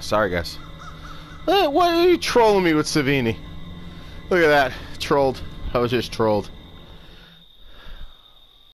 Sorry, guys. Hey, why are you trolling me with Savini? Look at that. Trolled. I was just trolled.